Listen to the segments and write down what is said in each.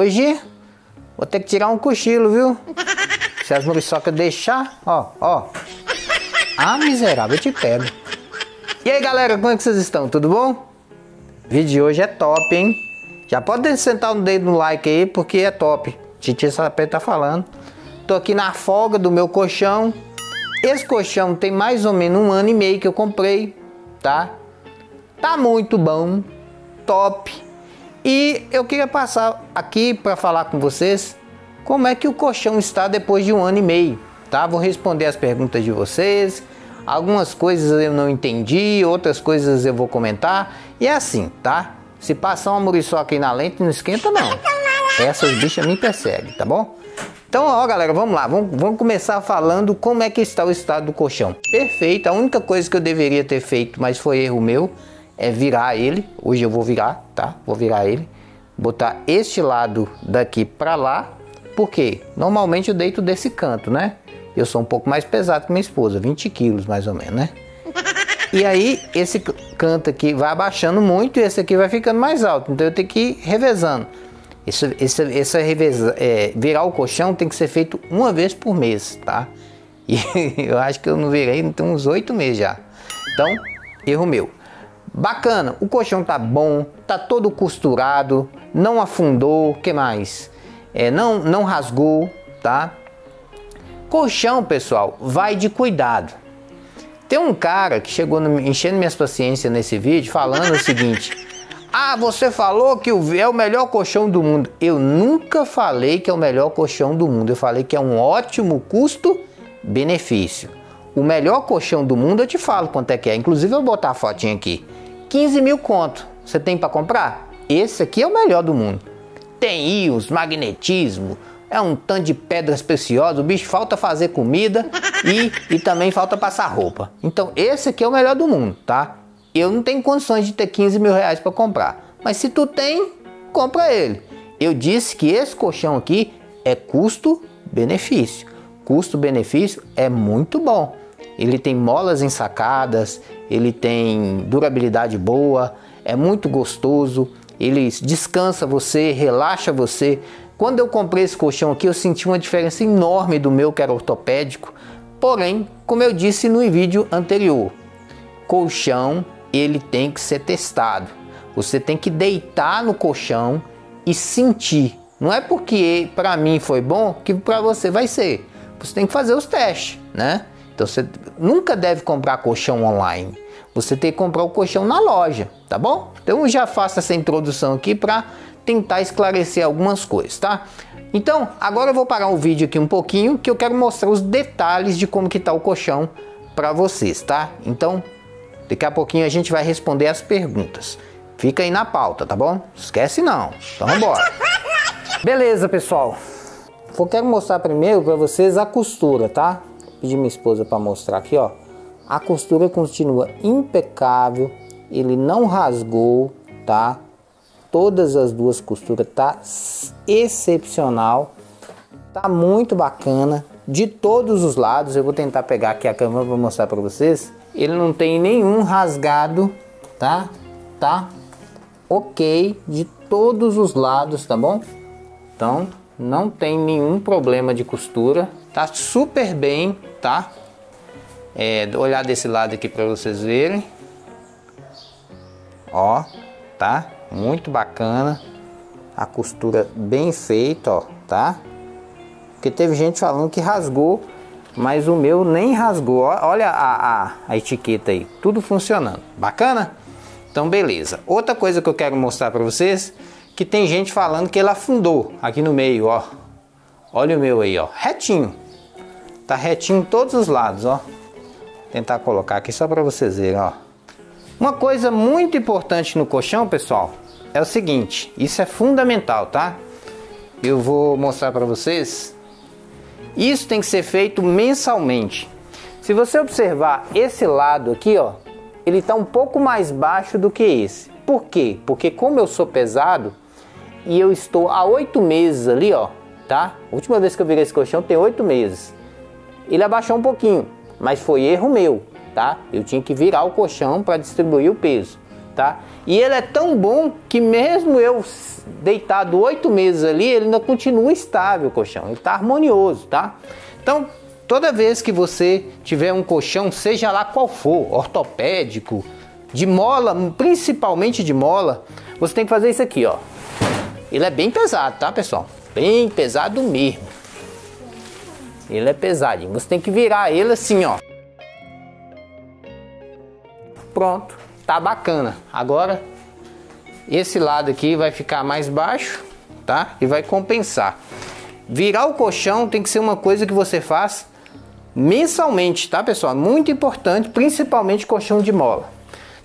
hoje vou ter que tirar um cochilo, viu? Se as muriçocas deixar, ó, ó. Ah, miserável, eu te pego. E aí, galera, como é que vocês estão? Tudo bom? O vídeo de hoje é top, hein? Já pode sentar o dedo no like aí, porque é top. Titi Sapé tá falando. Tô aqui na folga do meu colchão. Esse colchão tem mais ou menos um ano e meio que eu comprei, tá? Tá muito bom, top. E eu queria passar aqui para falar com vocês como é que o colchão está depois de um ano e meio, tá? Vou responder as perguntas de vocês. Algumas coisas eu não entendi, outras coisas eu vou comentar. E é assim, tá? Se passar uma muriçoca aí na lente, não esquenta não. Essas bichas me perseguem, tá bom? Então, ó, galera, vamos lá. Vamos, vamos começar falando como é que está o estado do colchão. Perfeito. A única coisa que eu deveria ter feito, mas foi erro meu, é virar ele. Hoje eu vou virar, tá? Vou virar ele. Botar este lado daqui para lá. Porque normalmente eu deito desse canto, né? Eu sou um pouco mais pesado que minha esposa, 20 quilos mais ou menos, né? E aí esse canto aqui vai abaixando muito e esse aqui vai ficando mais alto. Então eu tenho que ir revezando. Esse, esse, essa reveza, é, virar o colchão tem que ser feito uma vez por mês, tá? E eu acho que eu não virei, tem uns oito meses já. Então, erro meu. Bacana, o colchão tá bom, tá todo costurado, não afundou, que mais? É, não, não rasgou, tá? Colchão, pessoal, vai de cuidado. Tem um cara que chegou no, enchendo minhas paciências nesse vídeo falando o seguinte: Ah, você falou que é o melhor colchão do mundo. Eu nunca falei que é o melhor colchão do mundo. Eu falei que é um ótimo custo-benefício. O melhor colchão do mundo eu te falo quanto é que é. Inclusive eu vou botar a fotinha aqui. 15 mil conto. Você tem para comprar? Esse aqui é o melhor do mundo. Tem íons, magnetismo, é um tanto de pedras preciosas, o bicho falta fazer comida e, e também falta passar roupa. Então esse aqui é o melhor do mundo, tá? Eu não tenho condições de ter 15 mil reais para comprar. Mas se tu tem, compra ele. Eu disse que esse colchão aqui é custo-benefício. Custo-benefício é muito bom. Ele tem molas ensacadas, ele tem durabilidade boa, é muito gostoso, ele descansa você, relaxa você. Quando eu comprei esse colchão aqui, eu senti uma diferença enorme do meu que era ortopédico. Porém, como eu disse no vídeo anterior, colchão ele tem que ser testado. Você tem que deitar no colchão e sentir. Não é porque para mim foi bom que para você vai ser. Você tem que fazer os testes, né? Então você nunca deve comprar colchão online. Você tem que comprar o colchão na loja, tá bom? Então eu já faço essa introdução aqui para tentar esclarecer algumas coisas, tá? Então, agora eu vou parar o vídeo aqui um pouquinho, que eu quero mostrar os detalhes de como que tá o colchão para vocês, tá? Então, daqui a pouquinho a gente vai responder as perguntas. Fica aí na pauta, tá bom? Esquece não. Então, bora. Beleza, pessoal. Eu quero mostrar primeiro para vocês a costura, tá? Pedi minha esposa para mostrar aqui, ó. A costura continua impecável, ele não rasgou, tá? todas as duas costuras tá excepcional tá muito bacana. De todos os lados eu vou tentar pegar aqui a câmera para mostrar para vocês. Ele não tem nenhum rasgado tá? Tá? Ok de todos os lados tá bom? Então não tem nenhum problema de costura tá super bem tá é, olhar desse lado aqui para vocês verem ó tá muito bacana. A costura bem feita, ó, tá? Porque teve gente falando que rasgou, mas o meu nem rasgou. Olha a, a, a etiqueta aí, tudo funcionando. Bacana? Então, beleza. Outra coisa que eu quero mostrar para vocês, que tem gente falando que ele afundou aqui no meio, ó. Olha o meu aí, ó, retinho. Tá retinho em todos os lados, ó. Vou tentar colocar aqui só para vocês verem, ó. Uma coisa muito importante no colchão, pessoal, é o seguinte, isso é fundamental, tá? Eu vou mostrar para vocês. Isso tem que ser feito mensalmente. Se você observar esse lado aqui, ó, ele está um pouco mais baixo do que esse. Por quê? Porque como eu sou pesado e eu estou há oito meses ali, ó, tá? Última vez que eu virei esse colchão tem oito meses. Ele abaixou um pouquinho, mas foi erro meu tá? Eu tinha que virar o colchão para distribuir o peso. tá? E ele é tão bom que mesmo eu deitado oito meses ali, ele ainda continua estável o colchão, ele está harmonioso, tá? Então, toda vez que você tiver um colchão, seja lá qual for, ortopédico, de mola, principalmente de mola, você tem que fazer isso aqui, ó. Ele é bem pesado, tá, pessoal? Bem pesado mesmo. Ele é pesadinho. Você tem que virar ele assim, ó. Pronto, tá bacana. Agora esse lado aqui vai ficar mais baixo, tá? E vai compensar. Virar o colchão tem que ser uma coisa que você faz mensalmente, tá, pessoal? Muito importante, principalmente colchão de mola.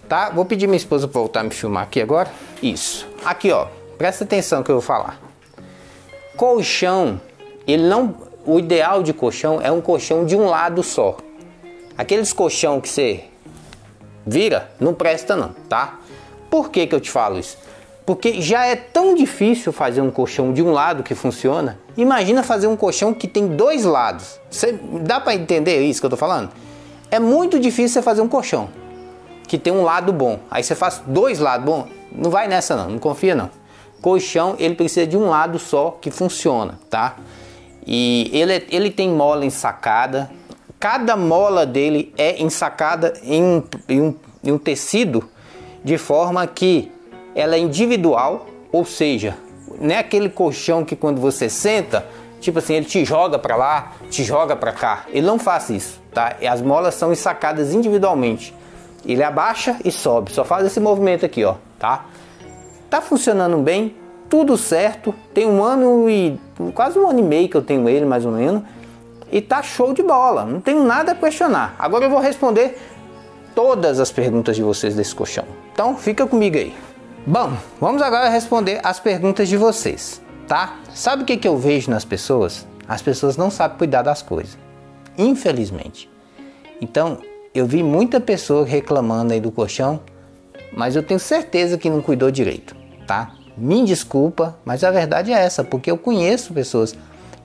Tá? Vou pedir minha esposa para voltar a me filmar aqui agora. Isso. Aqui, ó. Presta atenção que eu vou falar. Colchão, ele não, o ideal de colchão é um colchão de um lado só. Aqueles colchão que você vira, não presta não, tá? Por que que eu te falo isso? Porque já é tão difícil fazer um colchão de um lado que funciona. Imagina fazer um colchão que tem dois lados. Você, dá para entender isso que eu tô falando? É muito difícil você fazer um colchão que tem um lado bom. Aí você faz dois lados bom, não vai nessa não, não confia não. Colchão ele precisa de um lado só que funciona, tá? E ele, ele tem mola ensacada. Cada mola dele é ensacada em, em, um, em um tecido de forma que ela é individual, ou seja, não é aquele colchão que quando você senta, tipo assim, ele te joga para lá, te joga para cá. Ele não faz isso, tá? As molas são ensacadas individualmente. Ele abaixa e sobe, só faz esse movimento aqui, ó, tá? Tá funcionando bem, tudo certo. Tem um ano e quase um ano e meio que eu tenho ele, mais ou menos, e tá show de bola. Não tenho nada a questionar. Agora eu vou responder todas as perguntas de vocês desse colchão. Então fica comigo aí. Bom, vamos agora responder as perguntas de vocês, tá? Sabe o que, que eu vejo nas pessoas? As pessoas não sabem cuidar das coisas, infelizmente. Então, eu vi muita pessoa reclamando aí do colchão, mas eu tenho certeza que não cuidou direito, tá? Me desculpa, mas a verdade é essa, porque eu conheço pessoas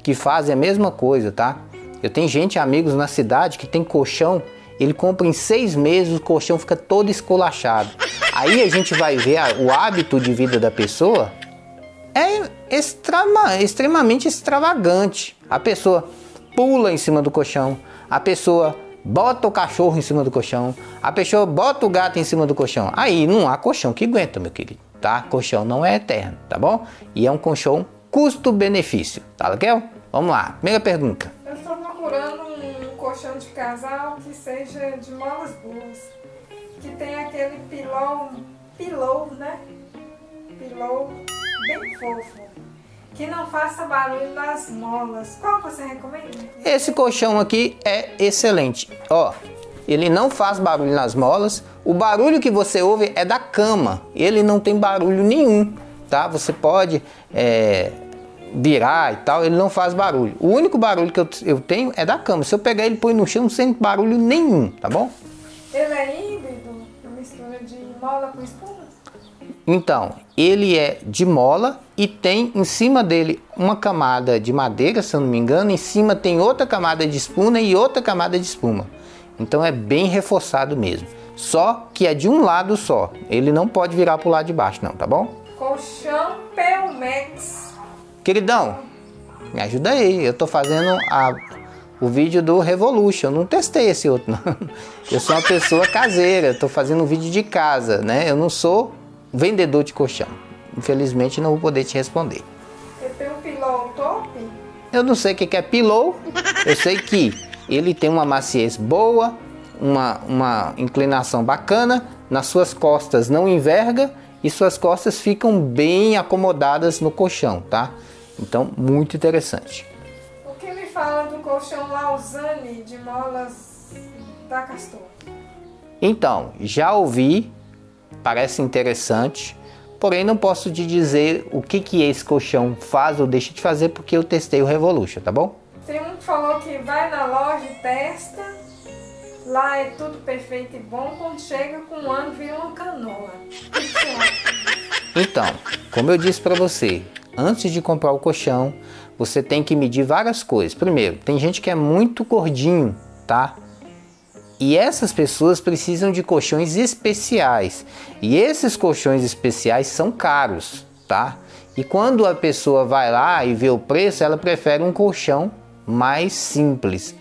que fazem a mesma coisa, tá? Eu tenho gente, amigos na cidade que tem colchão, ele compra em seis meses, o colchão fica todo esculachado. Aí a gente vai ver a, o hábito de vida da pessoa é extrema, extremamente extravagante. A pessoa pula em cima do colchão, a pessoa bota o cachorro em cima do colchão, a pessoa bota o gato em cima do colchão. Aí não há colchão que aguenta, meu querido, tá? Colchão não é eterno, tá bom? E é um colchão custo-benefício, tá legal? Vamos lá, primeira pergunta. Eu estou procurando um colchão de casal que seja de molas boas, que tem aquele pilão, pillow, né? Pillow bem fofo que não faça barulho nas molas. Qual você recomenda? Esse colchão aqui é excelente. Ó, ele não faz barulho nas molas. O barulho que você ouve é da cama. Ele não tem barulho nenhum, tá? Você pode é, virar e tal, ele não faz barulho. O único barulho que eu, eu tenho é da cama. Se eu pegar ele e pôr no chão, sem barulho nenhum, tá bom? Ele é híbrido, uma mistura de mola com espuma? Então, ele é de mola e tem em cima dele uma camada de madeira, se eu não me engano, em cima tem outra camada de espuma e outra camada de espuma. Então é bem reforçado mesmo. Só que é de um lado só. Ele não pode virar para o lado de baixo, não, tá bom? Colchão Pelmex. Queridão, me ajuda aí. Eu tô fazendo a, o vídeo do Revolution. Eu não testei esse outro, não. Eu sou uma pessoa caseira. Eu tô fazendo um vídeo de casa, né? Eu não sou vendedor de colchão. Infelizmente não vou poder te responder. Você tem um pillow top? Eu não sei o que é pillow. Eu sei que ele tem uma maciez boa, uma, uma inclinação bacana, nas suas costas não enverga e suas costas ficam bem acomodadas no colchão, tá? Então, muito interessante. O que me fala do colchão Lausanne de molas da Castor? Então, já ouvi parece interessante, porém não posso te dizer o que, que esse colchão faz ou deixa de fazer porque eu testei o Revolution, tá bom? Tem um que falou que vai na loja e testa, lá é tudo perfeito e bom, quando chega com um ano vira uma canoa. Então, como eu disse para você, antes de comprar o colchão, você tem que medir várias coisas. Primeiro, tem gente que é muito gordinho, tá? E essas pessoas precisam de colchões especiais. E esses colchões especiais são caros, tá? E quando a pessoa vai lá e vê o preço, ela prefere um colchão mais simples.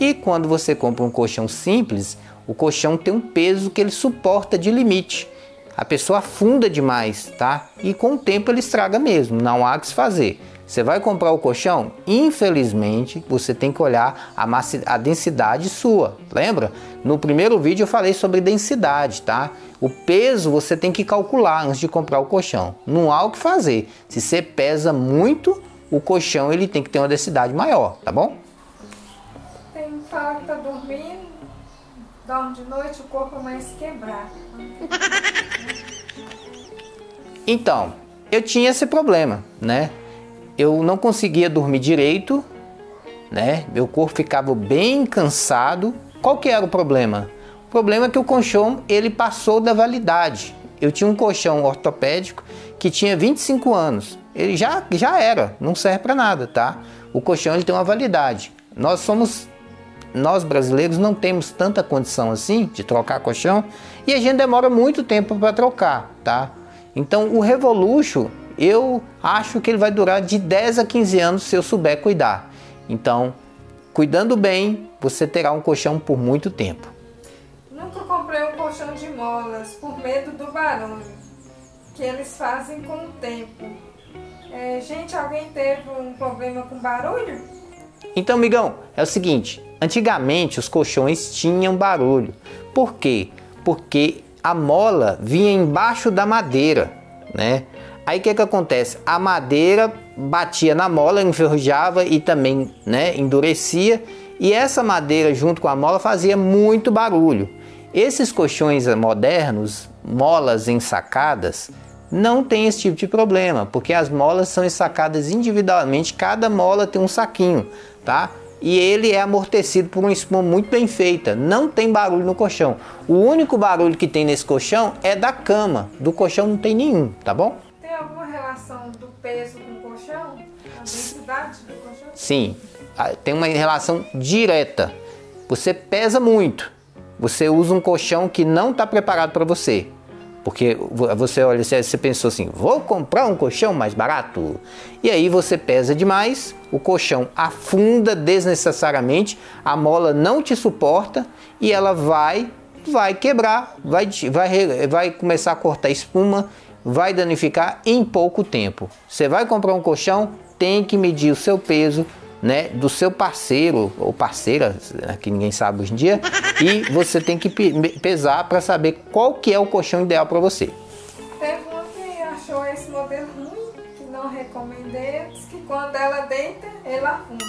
E quando você compra um colchão simples, o colchão tem um peso que ele suporta de limite. A pessoa afunda demais, tá? E com o tempo ele estraga mesmo, não há o que se fazer. Você vai comprar o colchão? Infelizmente, você tem que olhar a, massa, a densidade sua. Lembra? No primeiro vídeo eu falei sobre densidade, tá? O peso você tem que calcular antes de comprar o colchão. Não há o que fazer. Se você pesa muito, o colchão ele tem que ter uma densidade maior, tá bom? Tem que tá dormindo, dorme de noite, o corpo mais quebrado. Então, eu tinha esse problema, né? eu não conseguia dormir direito, né? Meu corpo ficava bem cansado. Qual que era o problema? O problema é que o colchão ele passou da validade. Eu tinha um colchão ortopédico que tinha 25 anos. Ele já, já era, não serve para nada, tá? O colchão ele tem uma validade. Nós somos nós brasileiros não temos tanta condição assim de trocar colchão e a gente demora muito tempo para trocar, tá? Então o Revolution eu acho que ele vai durar de 10 a 15 anos se eu souber cuidar. Então, cuidando bem, você terá um colchão por muito tempo. Nunca comprei um colchão de molas por medo do barulho que eles fazem com o tempo. É, gente, alguém teve um problema com barulho? Então, amigão, é o seguinte: antigamente os colchões tinham barulho. Por quê? Porque a mola vinha embaixo da madeira, né? Aí o que, que acontece? A madeira batia na mola, enferrujava e também né, endurecia, e essa madeira junto com a mola fazia muito barulho. Esses colchões modernos, molas ensacadas, não tem esse tipo de problema, porque as molas são ensacadas individualmente, cada mola tem um saquinho, tá? E ele é amortecido por uma espuma muito bem feita, não tem barulho no colchão. O único barulho que tem nesse colchão é da cama, do colchão não tem nenhum, tá bom? relação do peso com o colchão? A densidade do colchão? Sim, tem uma relação direta. Você pesa muito. Você usa um colchão que não está preparado para você. Porque você olha, você pensou assim, vou comprar um colchão mais barato. E aí você pesa demais, o colchão afunda desnecessariamente, a mola não te suporta e ela vai vai quebrar, vai, vai, vai começar a cortar espuma vai danificar em pouco tempo. Você vai comprar um colchão, tem que medir o seu peso, né, do seu parceiro ou parceira, né, que ninguém sabe hoje em dia, e você tem que pesar para saber qual que é o colchão ideal para você. Uma que achou esse modelo ruim, que não recomendei, diz que quando ela deita, ela afunda.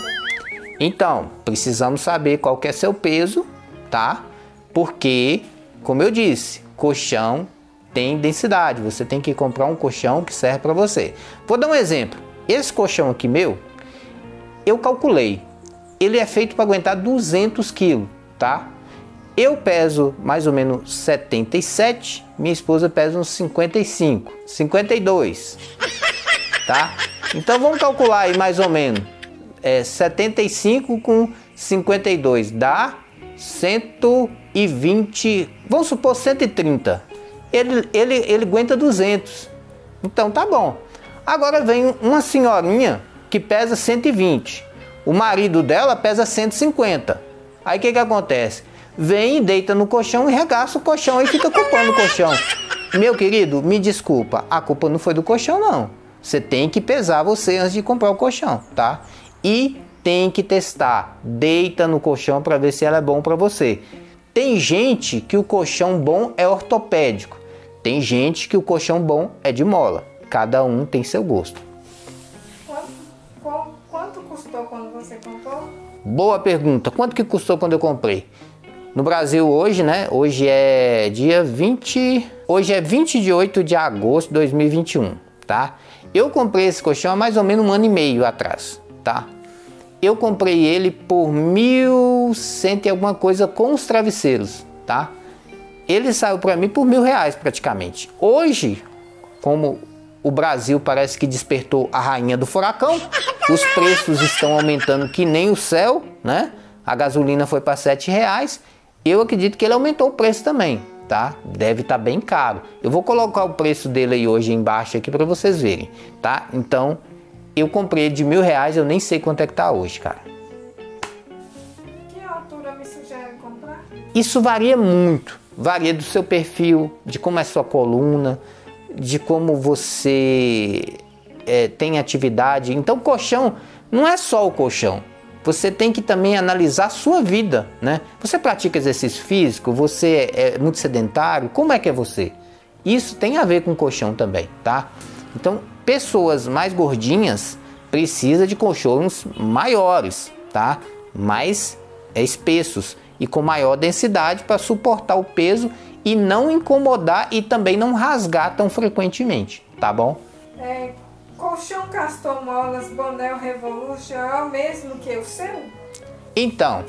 Então, precisamos saber qual que é seu peso, tá? Porque, como eu disse, colchão tem densidade. Você tem que comprar um colchão que serve para você. Vou dar um exemplo. Esse colchão aqui meu, eu calculei. Ele é feito para aguentar 200 quilos, tá? Eu peso mais ou menos 77, minha esposa pesa uns 55, 52, tá? Então vamos calcular aí mais ou menos. É 75 com 52 dá 120, vamos supor 130 ele, ele, ele aguenta 200. Então tá bom. Agora vem uma senhorinha que pesa 120. O marido dela pesa 150. Aí o que, que acontece? Vem, deita no colchão e regaça o colchão e fica culpando o colchão. Meu querido, me desculpa, a culpa não foi do colchão, não. Você tem que pesar você antes de comprar o colchão, tá? E tem que testar. Deita no colchão para ver se ela é bom para você. Tem gente que o colchão bom é ortopédico. Tem gente que o colchão bom é de mola. Cada um tem seu gosto. Quanto, quanto custou quando você comprou? Boa pergunta. Quanto que custou quando eu comprei? No Brasil hoje, né? Hoje é dia 20, hoje é 20 de 8 de agosto de 2021, tá? Eu comprei esse colchão há mais ou menos um ano e meio atrás, tá? Eu comprei ele por mil cento e alguma coisa com os travesseiros, tá? ele saiu para mim por mil reais praticamente. Hoje, como o Brasil parece que despertou a rainha do furacão, os preços estão aumentando que nem o céu, né? A gasolina foi para sete reais. Eu acredito que ele aumentou o preço também, tá? Deve estar tá bem caro. Eu vou colocar o preço dele aí hoje embaixo aqui para vocês verem, tá? Então, eu comprei de mil reais, eu nem sei quanto é que tá hoje, cara. Que altura me sugere comprar? Isso varia muito. Varia do seu perfil, de como é sua coluna, de como você é, tem atividade. Então, colchão não é só o colchão. Você tem que também analisar a sua vida, né? Você pratica exercício físico? Você é muito sedentário? Como é que é você? Isso tem a ver com colchão também, tá? Então, pessoas mais gordinhas precisa de colchões maiores, tá? Mais é, espessos e com maior densidade para suportar o peso e não incomodar e também não rasgar tão frequentemente, tá bom? É, colchão Castor Molas Bonel Revolution é o mesmo que o seu? Então,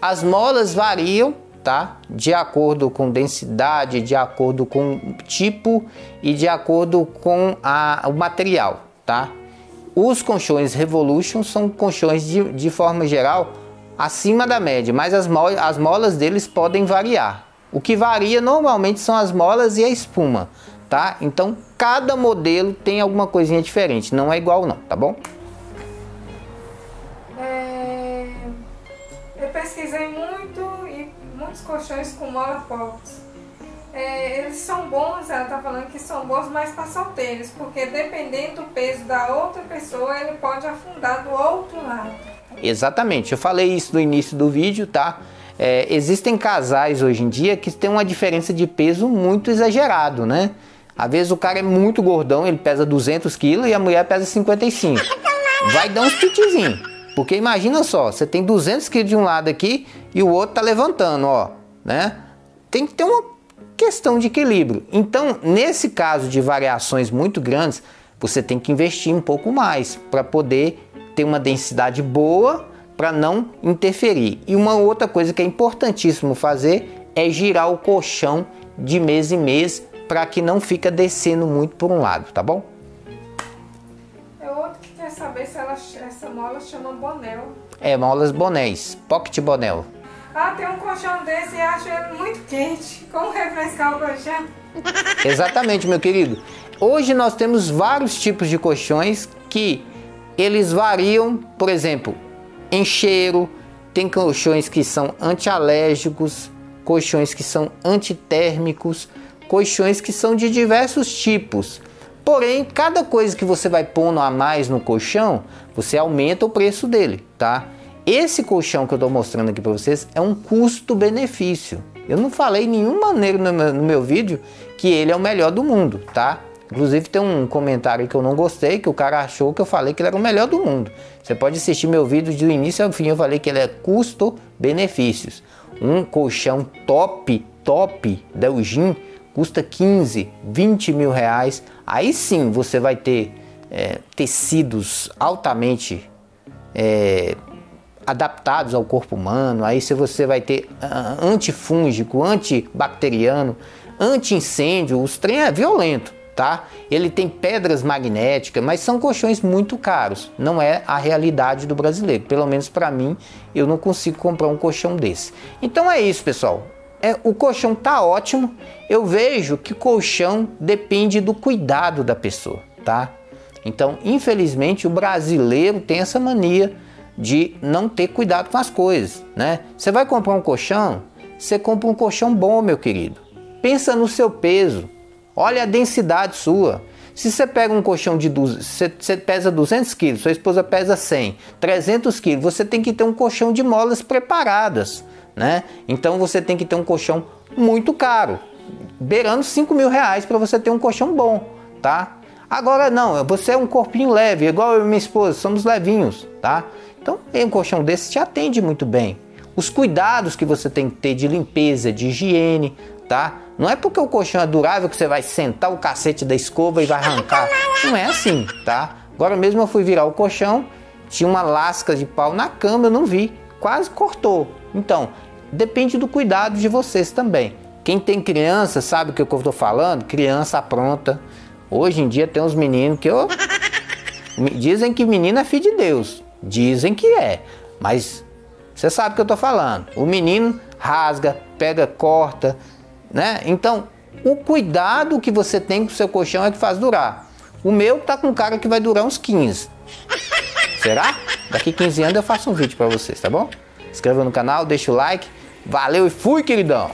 as molas variam, tá? De acordo com densidade, de acordo com tipo e de acordo com a, o material, tá? Os colchões Revolution são colchões de, de forma geral acima da média, mas as, mo as molas deles podem variar. O que varia normalmente são as molas e a espuma, tá? Então cada modelo tem alguma coisinha diferente, não é igual não, tá bom? É... Eu pesquisei muito e muitos colchões com mola pops. É, eles são bons, ela tá falando que são bons, mas para solteiros, porque dependendo do peso da outra pessoa, ele pode afundar do outro lado. Exatamente, eu falei isso no início do vídeo, tá? É, existem casais hoje em dia que tem uma diferença de peso muito exagerado, né? Às vezes o cara é muito gordão, ele pesa 200 quilos e a mulher pesa 55. Vai dar uns pitizinhos. Porque imagina só, você tem 200 quilos de um lado aqui e o outro tá levantando, ó, né? Tem que ter uma questão de equilíbrio. Então, nesse caso de variações muito grandes, você tem que investir um pouco mais para poder ter uma densidade boa para não interferir. E uma outra coisa que é importantíssimo fazer é girar o colchão de mês em mês para que não fica descendo muito por um lado, tá bom? É outro que quer saber se ela, essa mola chama bonel. É, molas bonés, pocket bonel. Ah, tem um colchão desse e acho ele muito quente. Como refrescar o colchão? Exatamente, meu querido. Hoje nós temos vários tipos de colchões que eles variam, por exemplo, em cheiro, tem colchões que são antialérgicos, colchões que são antitérmicos, colchões que são de diversos tipos. Porém, cada coisa que você vai pondo a mais no colchão, você aumenta o preço dele, tá? Esse colchão que eu estou mostrando aqui para vocês é um custo-benefício. Eu não falei nenhuma maneira no meu, no meu vídeo que ele é o melhor do mundo, tá? Inclusive tem um comentário que eu não gostei, que o cara achou que eu falei que ele era o melhor do mundo. Você pode assistir meu vídeo do início ao fim, eu falei que ele é custo-benefícios. Um colchão top, top da custa 15, 20 mil reais. Aí sim você vai ter é, tecidos altamente é, adaptados ao corpo humano. Aí você vai ter uh, antifúngico, antibacteriano, anti-incêndio, os trem é violento tá? Ele tem pedras magnéticas, mas são colchões muito caros. Não é a realidade do brasileiro. Pelo menos para mim, eu não consigo comprar um colchão desse. Então é isso, pessoal. É, o colchão tá ótimo. Eu vejo que colchão depende do cuidado da pessoa, tá? Então, infelizmente, o brasileiro tem essa mania de não ter cuidado com as coisas, né? Você vai comprar um colchão, você compra um colchão bom, meu querido. Pensa no seu peso. Olha a densidade sua. Se você pega um colchão de você, você pesa 200 quilos, sua esposa pesa 100, 300 quilos, você tem que ter um colchão de molas preparadas, né? Então você tem que ter um colchão muito caro, beirando 5 mil reais para você ter um colchão bom, tá? Agora não, você é um corpinho leve, igual eu e minha esposa, somos levinhos, tá? Então um colchão desse te atende muito bem. Os cuidados que você tem que ter de limpeza, de higiene, tá? Não é porque o colchão é durável que você vai sentar o cacete da escova e vai arrancar. Não é assim, tá? Agora mesmo eu fui virar o colchão, tinha uma lasca de pau na cama, eu não vi, quase cortou. Então, depende do cuidado de vocês também. Quem tem criança sabe o que eu estou falando? Criança pronta. Hoje em dia tem uns meninos que eu... dizem que menino é filho de Deus. Dizem que é. Mas Você sabe o que eu tô falando. O menino rasga, pega, corta, né? Então, o cuidado que você tem com o seu colchão é que faz durar. O meu tá com cara que vai durar uns 15. Será? Daqui 15 anos eu faço um vídeo para vocês, tá bom? Inscreva no canal, deixa o like. Valeu e fui, queridão!